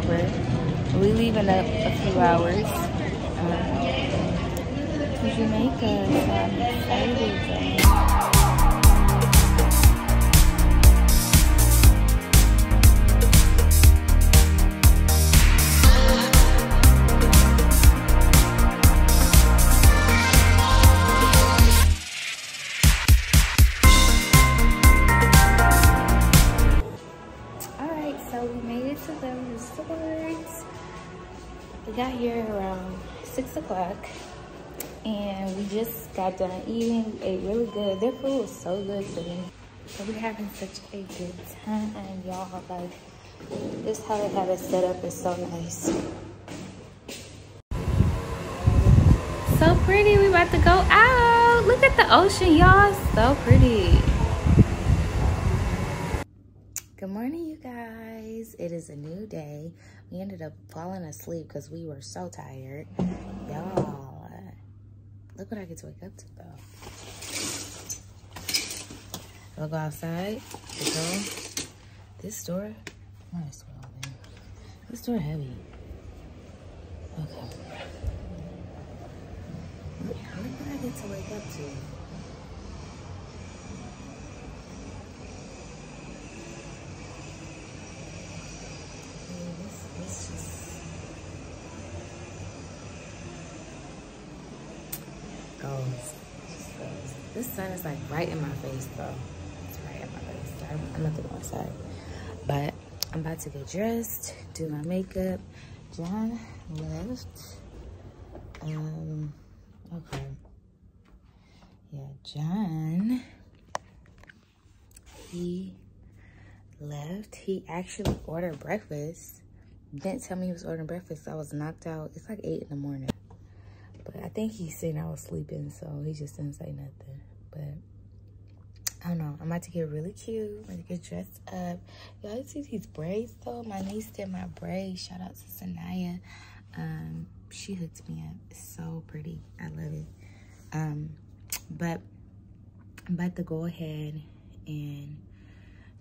layover. We leave in a, a few hours. Um, to Jamaica, so I'm excited. 6 o'clock and we just got done eating. We Ate really good. Their food was so good to me. So we're having such a good time, y'all. Like, this how they have it set up is so nice. So pretty. We about to go out. Look at the ocean, y'all. So pretty. Good morning, you guys. It is a new day. We ended up falling asleep because we were so tired. Y'all, look what I get to wake up to, though. I'll go outside. Go. This door, why this door? This door heavy. Okay. Look what I get to wake up to. This, this just goes. Just goes. This sun is like right in my face though. It's right in my face. I'm, I'm not gonna go outside. But I'm about to get dressed, do my makeup. John left. Um, okay. Yeah, John. He left. He actually ordered breakfast. Didn't tell me he was ordering breakfast. I was knocked out. It's like 8 in the morning. But I think he's saying I was sleeping, so he just didn't say nothing. But I don't know. I'm about to get really cute. I'm about to get dressed up. Y'all see these braids, though? My niece did my braids. Shout out to Sanaya. Um, she hooked me up. It's so pretty. I love it. Um, but I'm about to go ahead and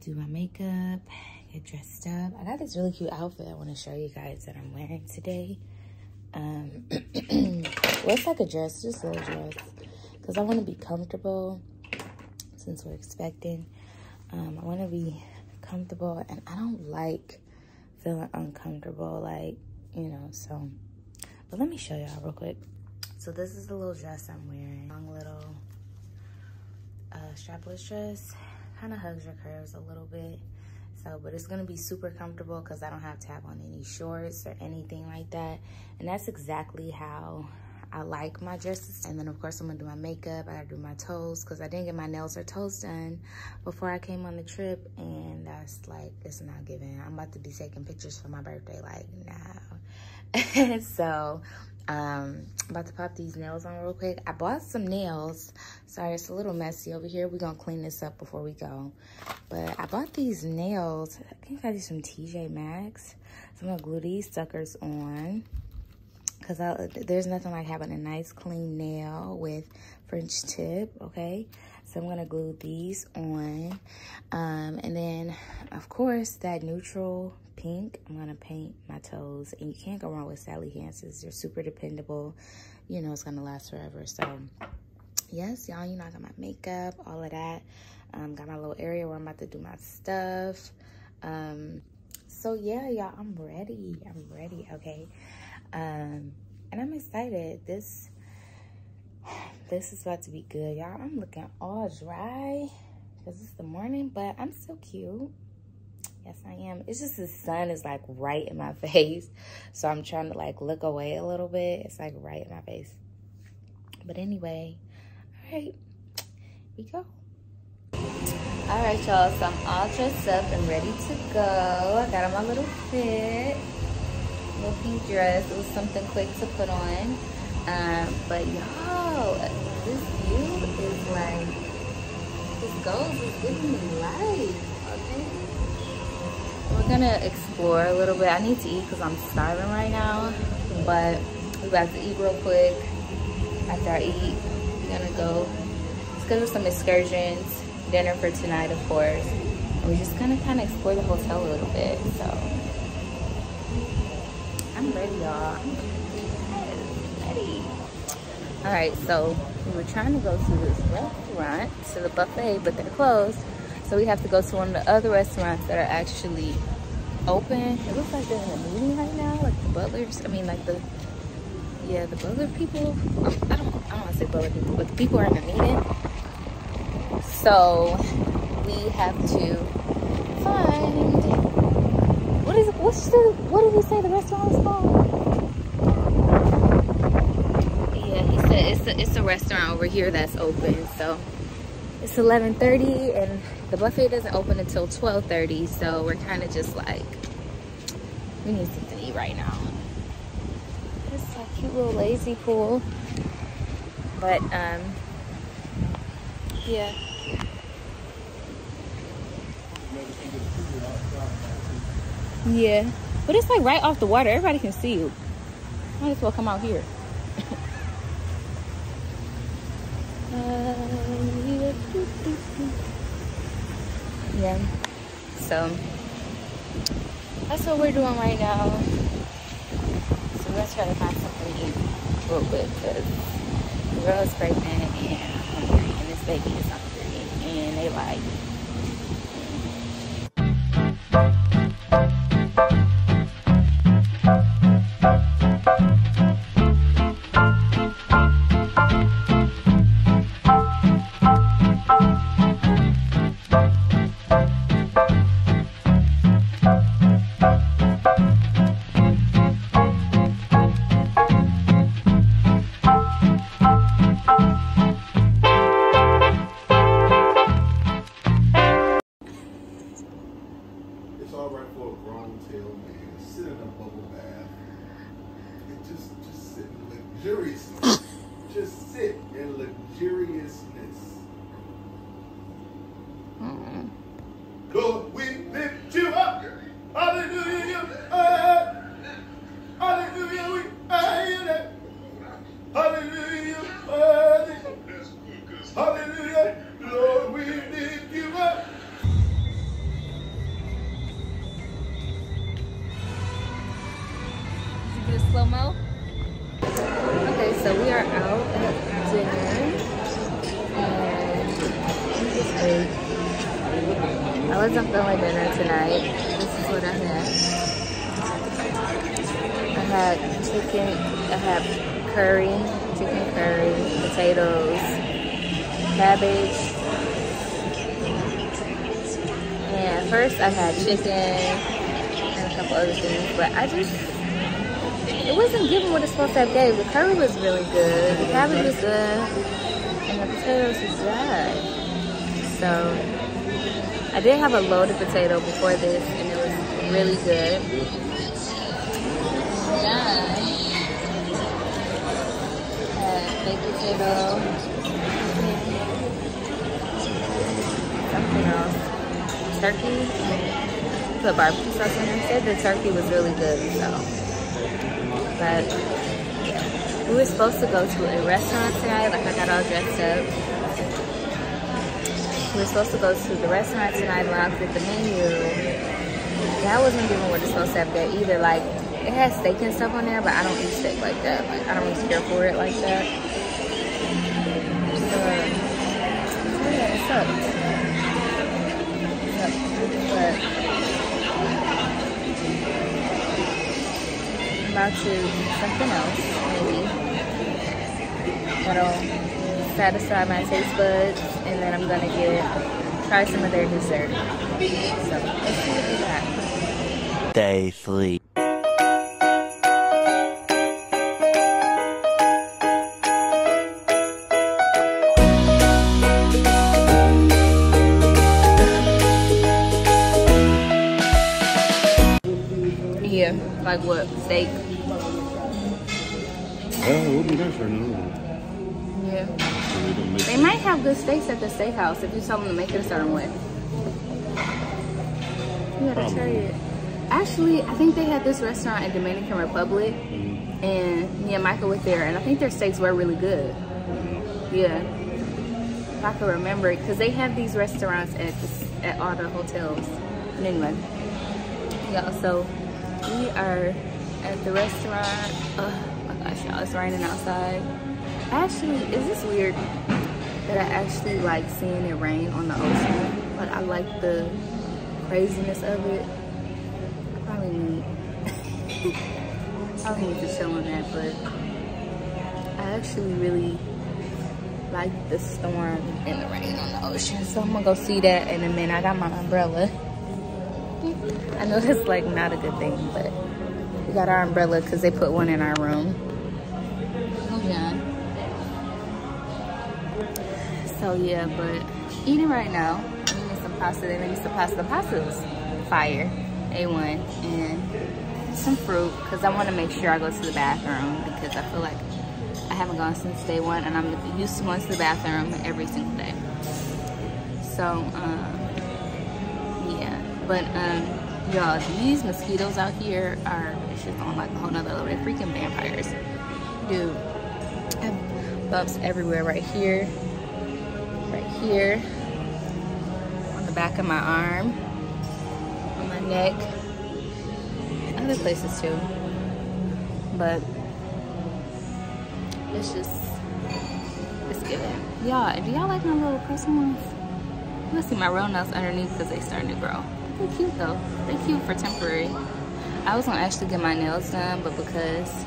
do my makeup, get dressed up. I got this really cute outfit I want to show you guys that I'm wearing today. Um, like a dress, just a little dress. Because I want to be comfortable since we're expecting. Um, I want to be comfortable and I don't like feeling uncomfortable, like, you know, so. But let me show y'all real quick. So this is the little dress I'm wearing. Long little uh, strapless dress. Kind of hugs your curves a little bit. So, but it's gonna be super comfortable because I don't have to have on any shorts or anything like that. And that's exactly how I like my dresses. And then of course I'm gonna do my makeup. I gotta do my toes because I didn't get my nails or toes done before I came on the trip. And that's like, it's not giving. I'm about to be taking pictures for my birthday, like now. so um, I'm about to pop these nails on real quick. I bought some nails. Sorry, it's a little messy over here. We're gonna clean this up before we go. But I bought these nails. I think I did some TJ Maxx. So I'm gonna glue these suckers on. Cause there's nothing like having a nice clean nail with French tip, okay? So I'm gonna glue these on. Um, and then, of course, that neutral pink, I'm gonna paint my toes. And you can't go wrong with Sally Hansen's. They're super dependable. You know it's gonna last forever. So, yes, y'all, you know I got my makeup, all of that. Um, got my little area where I'm about to do my stuff. Um, so yeah, y'all, I'm ready. I'm ready, okay? Um, and I'm excited. This this is about to be good, y'all. I'm looking all dry because it's the morning, but I'm so cute. Yes, I am. It's just the sun is like right in my face. So I'm trying to like look away a little bit. It's like right in my face. But anyway, all right, we go. All right, y'all, so I'm all dressed up and ready to go. I got on my little fit, pink dress. It was something quick to put on. Um, but y'all, this view is like this goes is giving me life, okay? We're gonna explore a little bit. I need to eat because I'm starving right now, but we about to eat real quick. After I eat, we're gonna go schedule some excursions, dinner for tonight, of course. And we're just gonna kind of explore the hotel a little bit, so. Ready, y'all. Ready. All right, so we were trying to go to this restaurant, to the buffet, but they're closed. So we have to go to one of the other restaurants that are actually open. It looks like they're in a meeting right now, like the butlers. I mean, like the yeah, the butler people. I don't, I don't want to say butler people, but the people are in a meeting. So we have to find what is what's the what did he say the restaurant is called? Yeah, he said it's a, it's a restaurant over here that's open. So it's 11:30 and the buffet doesn't open until 12:30. So we're kind of just like we need something to eat right now This is a cute little lazy pool. But, um, yeah. Yeah. But it's like right off the water. Everybody can see you. Might as well come out here. yeah. So, that's what we're doing right now. So we're try to find some real quick because the girl is pregnant and hungry and this baby is hungry and they like luxuriousness. Just sit in luxuriousness. Wasn't feeling dinner tonight. This is what I had. I had chicken, I had curry, chicken curry, potatoes, cabbage. And first I had chicken and a couple other things, but I just, it wasn't giving what it's supposed to have gave. The curry was really good, the cabbage was good, and the potatoes was dry. So I did have a loaded potato before this and it was really good. Yeah. Baked potato. Something else. Turkey. Put barbecue sauce in it. Said the turkey was really good, so. But. We were supposed to go to a restaurant tonight, like I got all dressed up. We were supposed to go to the restaurant tonight and I looked the menu. That wasn't even what it's supposed to have there either. Like, it has steak and stuff on there, but I don't eat steak like that. Like, I don't really care for it like that. So, yeah, it. But, I'm about to something else, maybe. That'll satisfy my taste buds and then I'm gonna get try some of their dessert. So let's see what we got. Day three. Yeah, like what? Steak? Oh, we'll do that for now. Yeah. They might have good steaks at the steakhouse if you tell them to make it a certain way. You gotta try it. Actually, I think they had this restaurant in Dominican Republic, mm-hmm. and me and Michael went there, and I think their steaks were really good. Mm-hmm. Yeah, if I can remember it, because they have these restaurants at the, at all the hotels. Anyway, y'all, so we are at the restaurant. Oh my gosh, y'all, it's raining outside. Actually, is this weird that I actually like seeing it rain on the ocean? But I like the craziness of it. I probably need, I don't need to chill on that, but I actually really like the storm and the rain on the ocean. So I'm gonna go see that in a minute. I got my umbrella. I know it's like not a good thing, but we got our umbrella because they put one in our room. Oh yeah. So yeah, but eating right now I'm eating some pasta. They made me some pasta. The pasta was fire, A1, and some fruit because I want to make sure I go to the bathroom because I feel like I haven't gone since day one and I'm used to going to the bathroom every single day. So, um, yeah. But, um, y'all, these mosquitoes out here are, it's just on like a whole nother level. They're freaking vampires. Dude, I have bumps everywhere right here, right the back of my arm, on my neck, other places too. But it's just, it's good. Y'all, do y'all like my little personal ones? Can see my real nails underneath because they starting to grow. They're cute though. They're cute for temporary. I was gonna actually get my nails done, but because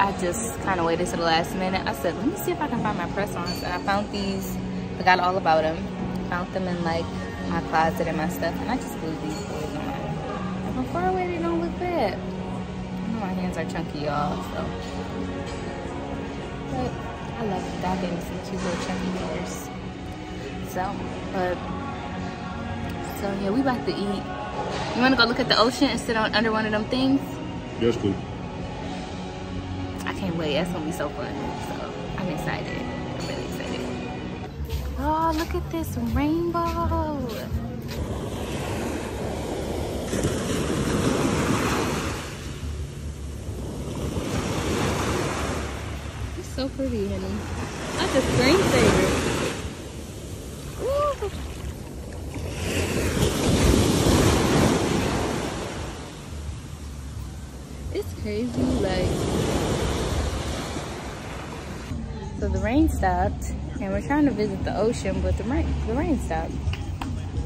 I just kind of waited to the last minute, I said, let me see if I can find my press-ons. And I found these Forgot all about them. Found them in like my closet and my stuff. And I just glued these boys on. And far away, they don't look bad. I know my hands are chunky, y'all, so. But I love it. God gave me some cute little chunky fingers. So, but, so yeah, we about to eat. You wanna go look at the ocean and sit on under one of them things? Yes, cool. I. That's gonna be so fun. So I'm excited. I'm really excited. Oh, look at this rainbow. It's so pretty, honey. That's a screensaver. It's crazy, like. So the rain stopped and we're trying to visit the ocean, but the rain, the rain stopped.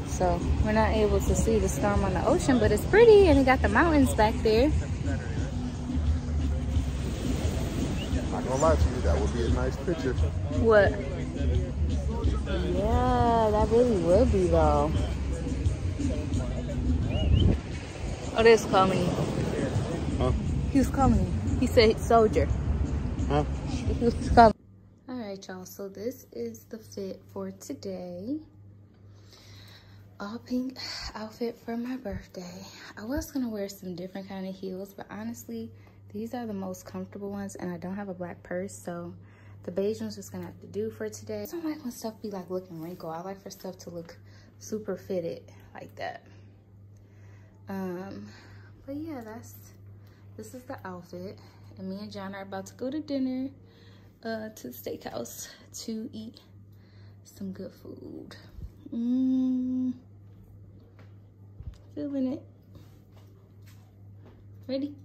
So we're not able to see the storm on the ocean, but it's pretty and it got the mountains back there. Not gonna lie to you, that would be a nice picture. What? Yeah, that really would be though. Oh, calling you. Huh? He was calling. He said soldier. Huh? He was calling y'all so this is the fit for today. All pink outfit for my birthday. I was gonna wear some different kind of heels but honestly these are the most comfortable ones and i don't have a black purse so the beige one's just gonna have to do for today. I don't like when stuff be like looking wrinkled. I like for stuff to look super fitted like that. Um but yeah that's this is the outfit. And me and john are about to go to dinner uh, to the steakhouse to eat some good food. Mmm. Feeling it. Ready?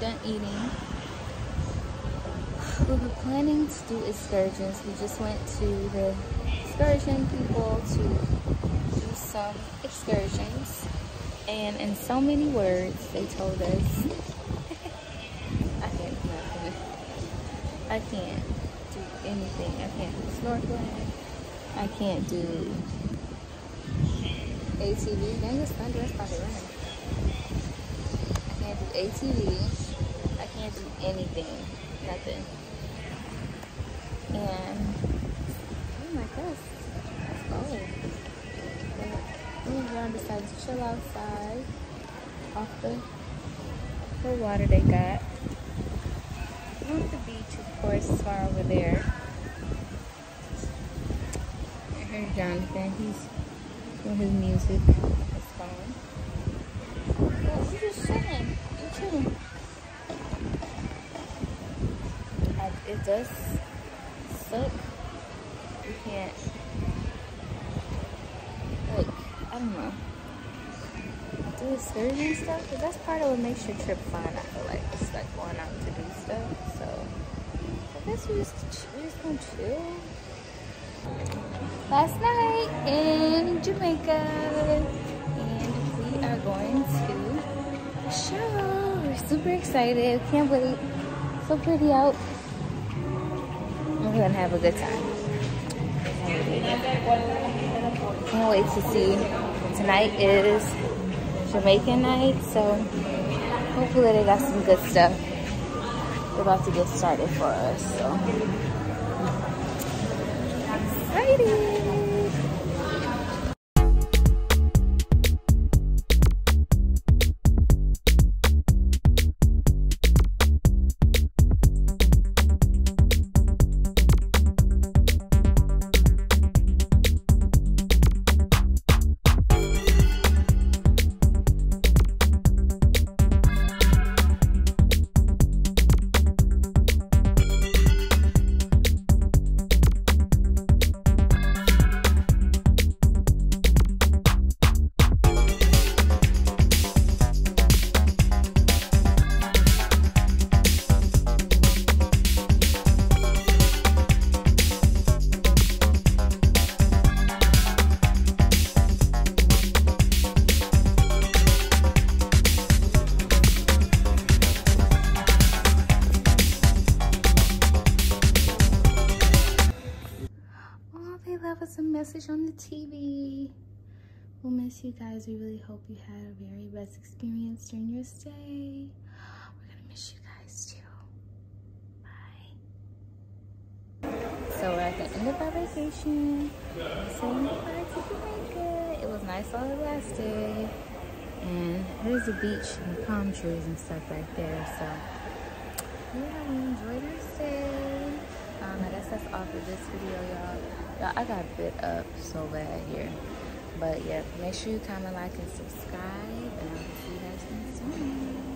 Done eating. we were planning to do excursions. We just went to the excursion people to do some excursions. And in so many words, they told us, I can't. I can't do anything. I can't do snorkeling. I can't do ATV. Dang, it's thunder. It's probably raining. I can't do ATV. Can't do anything. Nothing. And, oh my gosh. But me and John decided to chill outside off the, the water they got. Not the beach, of course, far over there. I heard Jonathan. He's doing his music. His phone. But I'm just chilling. I'm chilling. I, it does suck. You can't. Like, I don't know. Do excursion and stuff, because that's part of what makes your trip fun, I feel like. It's like going out to do stuff. So, I guess we just, we just gonna chill. Last night in Jamaica. And we are going to a show. We're super excited. Can't wait. So pretty out. We're gonna have a good time. Can't wait to see. Tonight is Jamaican night, so hopefully they got some good stuff. They're about to get started for us, so excited. Experience during your stay. We're gonna miss you guys too. Bye. So we're at the end of our vacation. Saying goodbye to Jamaica. It was nice all the last day. And there's a beach and palm trees and stuff right there. So yeah, we enjoyed our stay. Um, I guess that's all for this video, y'all. Y'all, I got bit up so bad here. But yeah, make sure you comment, like, and subscribe. And I will see you guys soon.